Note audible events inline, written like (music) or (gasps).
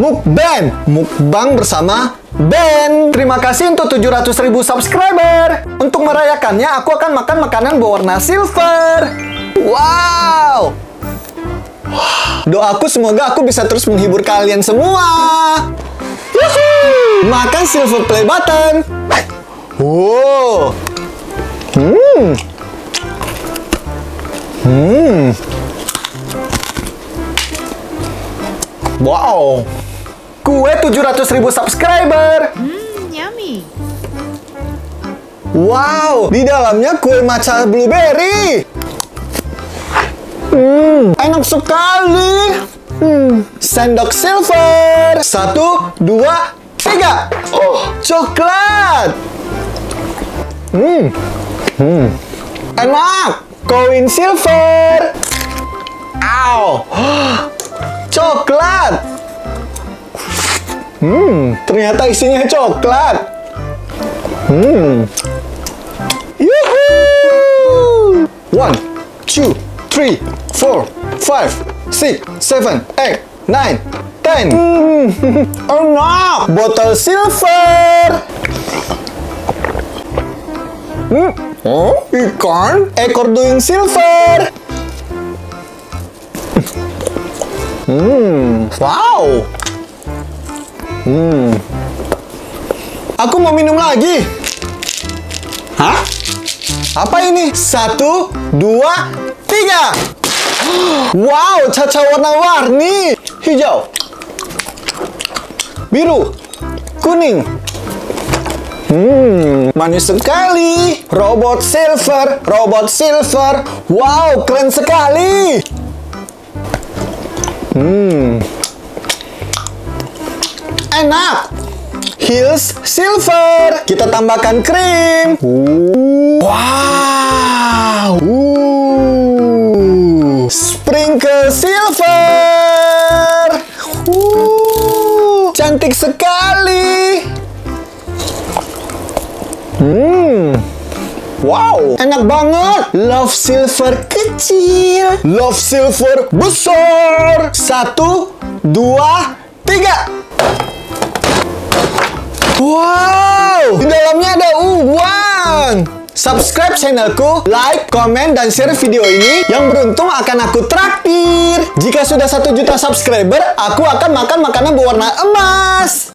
Mukbang, mukbang bersama Ben. Terima kasih untuk 700 ribu subscriber. Untuk merayakannya, aku akan makan makanan berwarna silver. Wow! Doaku semoga aku bisa terus menghibur kalian semua. Makan silver play button. Wow. Hmm. Hmm. Wow. Kue 700 ribu subscriber. Hmm, yummy. Wow, di dalamnya kue matcha blueberry. Hmm, enak sekali. Hmm, sendok silver. Satu, dua, tiga. Oh, coklat. Hmm, hmm, enak. Koin silver. Ow, (gasps) coklat. Hmm, ternyata isinya coklat. Hmm. Yuhu! One, two, three, four, five, six, seven, eight, nine, ten. Hmm. (laughs) Enak! Botol silver. Hmm. Oh, ikan? Ekor duyung silver. Hmm. Wow. Hmm. Aku mau minum lagi. Hah? Apa ini? Satu, dua, tiga. Wow, caca warna-warni. Hijau. Biru. Kuning. Hmm, manis sekali. Robot silver, robot silver. Wow, keren sekali. Hmm. Enak. Heels silver. Kita tambahkan krim. Wow. Sprinkle silver. Cantik sekali. Hmm. Wow, enak banget. Love silver kecil. Love silver besar. Satu, dua, tiga. Wow, di dalamnya ada uang. Subscribe channelku, like, komen, dan share video ini. Yang beruntung akan aku traktir. Jika sudah satu juta subscriber, aku akan makan makanan berwarna emas.